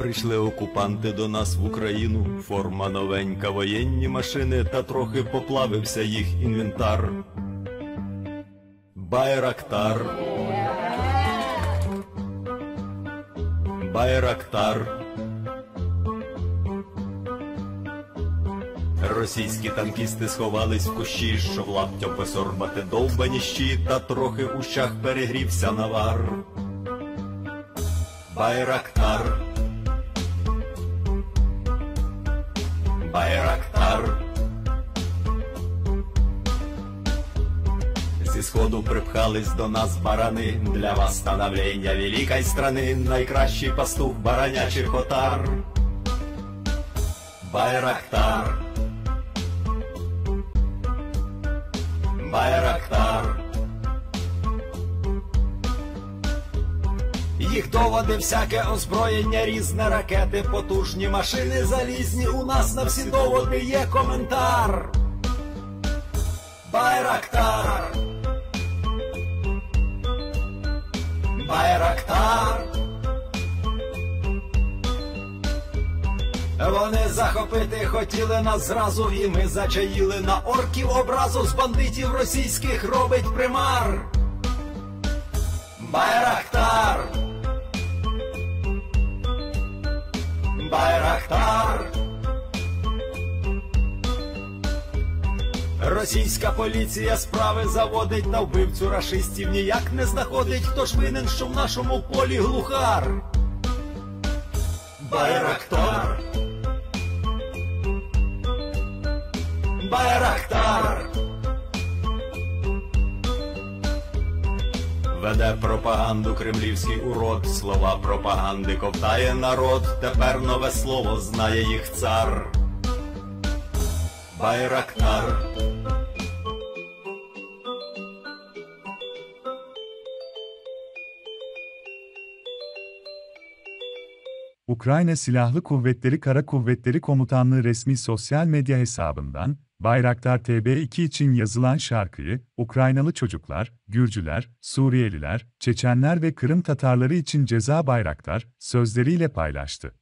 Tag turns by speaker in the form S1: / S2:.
S1: Прийшли окупанти до нас в Україну, форма новенька, воєнні машини, та трохи поплавився їх інвентар. Байрактар. Байрактар. Російські танкісти сховались в кущі, щоб лаптя посорбати довбані щі, та трохи у щах перегрівся навар. Байрактар. Зі сходу припхались до нас барани для восстановлення великої страни, найкращий пастух баранячих отар. Байрактар. Байрактар. Їх доводи, всяке озброєння, різне ракети, потужні машини залізні. У нас на всі доводи є коментар. Байрактар. Байрактар. Вони захопити хотіли нас зразу, і ми зачаїли на орків образу з бандитів російських робить примар. Байрактар. Байрактар. Російська поліція справи заводить на вбивцю рашистів ніяк не знаходить, хто ж винен, що в нашому полі глухар. Байрактар. Байрактар. Веде пропаганду кремлівський урод, слова пропаганди ковтає народ, тепер нове слово знає їх цар. Байрактар.
S2: Ukrayna Silahlı Kuvvetleri Kara Kuvvetleri Komutanlığı resmi sosyal medya hesabından, Bayraktar TB2 için yazılan şarkıyı, Ukraynalı çocuklar, Gürcüler, Suriyeliler, Çeçenler ve Kırım Tatarları için Ceza Bayraktar sözleriyle paylaştı.